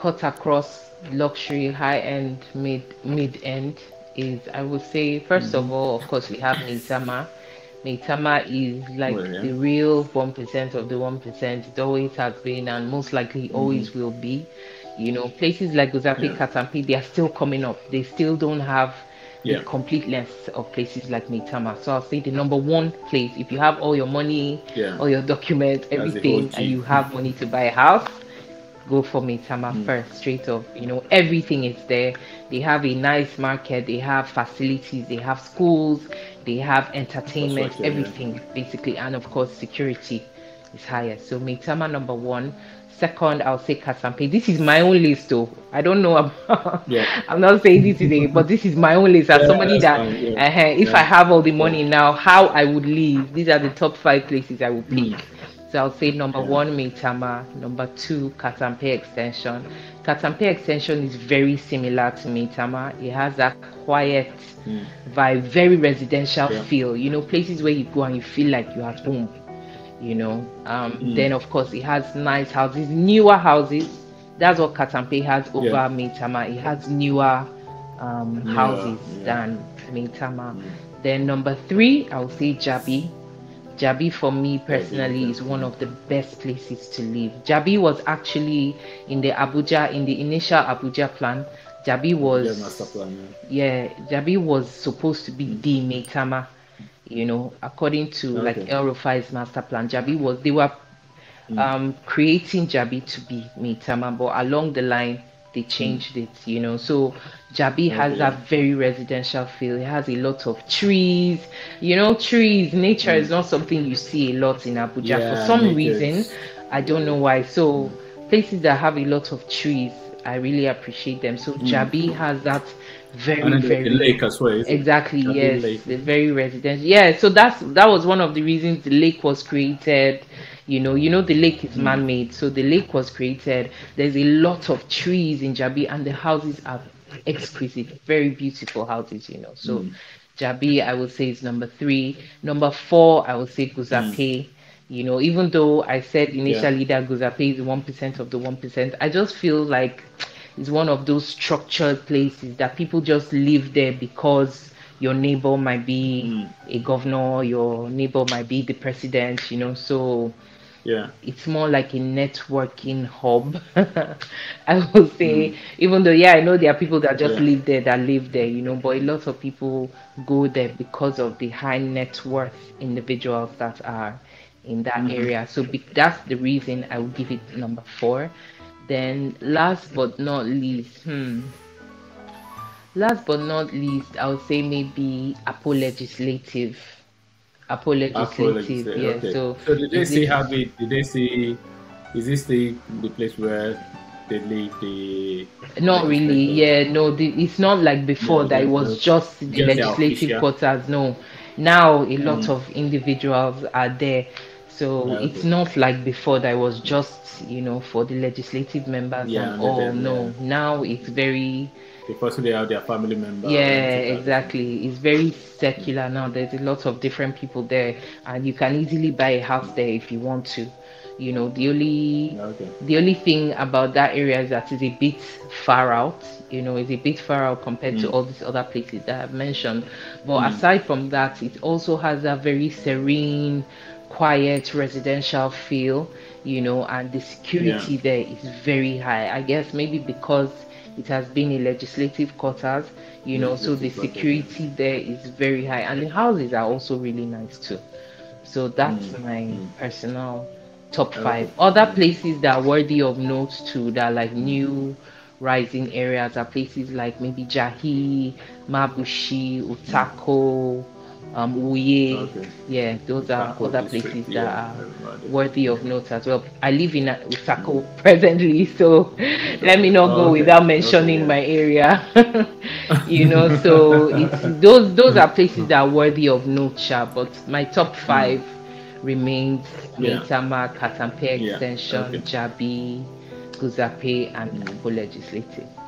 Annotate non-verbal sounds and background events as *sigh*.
cut across luxury, high end, mid mid end is I would say 1st mm-hmm. of all, of course, we have Maitama. Maitama is like well, yeah. the real one percent of the one percent. It always has been, and most likely mm-hmm. always will be. You know, places like Guzape, yeah. Katampe, they are still coming up. They still don't have yeah. the complete list of places like Maitama. So I'll say the number one place, if you have all your money, yeah. all your documents, everything, and you have money to buy a house, go for Maitama mm. first, straight up. You know, everything is there. They have a nice market, they have facilities, they have schools, they have entertainment, everything yeah. basically, and of course, security is higher. So Maitama number one. Second, I'll say Katampe. This is my own list, though. I don't know about. Yeah. *laughs* I'm not saying this today, but this is my own list. As yeah, somebody that, yeah. uh, if I have all the money now, how I would live. These are the top five places I would pick. Mm. So I'll say number one, Maitama. Number two, Katampe Extension. Katampe Extension is very similar to Maitama. It has that quiet mm. vibe, very residential yeah. feel. You know, places where you go and you feel like you're at home. You know. Um, mm. Then of course it has nice houses, newer houses. That's what Katampe has over yeah. Maitama. It has newer um, houses yeah. than Maitama. Mm. Then number three, I'll say Jabi. Jabi for me personally is one of the best places to live. Jabi was actually in the Abuja in the initial Abuja plan. Jabi was master plan, yeah. yeah. Jabi was supposed to be the Maitama, you know, according to okay. like El Rufai's master plan. Jabi was they were mm. um, creating Jabi to be Maitama, but along the line they changed mm. it, you know. So Jabi has that very residential feel. It has a lot of trees. You know, trees, nature mm. is not something you see a lot in Abuja yeah, for some reason. I don't know why. So places that have a lot of trees, I really appreciate them. So mm. Jabi has that very very lake as well. Exactly, yes. Lake. The very residential. Yeah, so that's that was one of the reasons the lake was created you know you know the lake is mm. man-made so the lake was created there's a lot of trees in jabi and the houses are exquisite very beautiful houses you know so mm. jabi i would say is number three number four i would say guzape mm. you know even though i said initially yeah. that guzape is 1% of the 1% i just feel like it's one of those structured places that people just live there because your neighbor might be mm. a governor, your neighbor might be the president, you know. So yeah it's more like a networking hub *laughs* i would say mm. even though yeah i know there are people that just yeah. live there that live there you know but a lot of people go there because of the high net worth individuals that are in that mm-hmm. area so be- that's the reason i would give it number four then last but not least hmm last but not least i would say maybe Apo legislative Apo legislative. Yeah. Okay. So, so did they see how they did they see? Is this the the place where they leave the? Not really. Yeah. No. The, it's not like before no, that it was just the just legislative quarters. No. Now a lot mm. of individuals are there. So no, it's not like before that was just you know for the legislative members yeah, and all. no, yeah. now it's very because they have their family members. Yeah, exactly. It's very secular now. There's a lot of different people there, and you can easily buy a house there if you want to. You know, the only okay. the only thing about that area is that it's a bit far out. You know, it's a bit far out compared mm. to all these other places that I've mentioned. But mm. aside from that, it also has a very serene, quiet residential feel. You know, and the security yeah. there is very high. I guess maybe because it has been a legislative quarters, you know, so the security there is very high, and the houses are also really nice too. So that's mm. my mm. personal top five. Other places that are worthy of note too, that are like new rising areas, are places like maybe Jahi, Mabushi, Utako um, Wuye. Okay. Yeah, those are other places that yeah, are worthy of note as well. I live in Utako *laughs* presently, so let me not go okay. without mentioning okay, my area. *laughs* you know, so *laughs* it's those those are places that are worthy of note, sure, but my top hmm. five mm. remains yeah. Maitama, Katampe Extension. Jabi, Guzape, and mm. Legislative.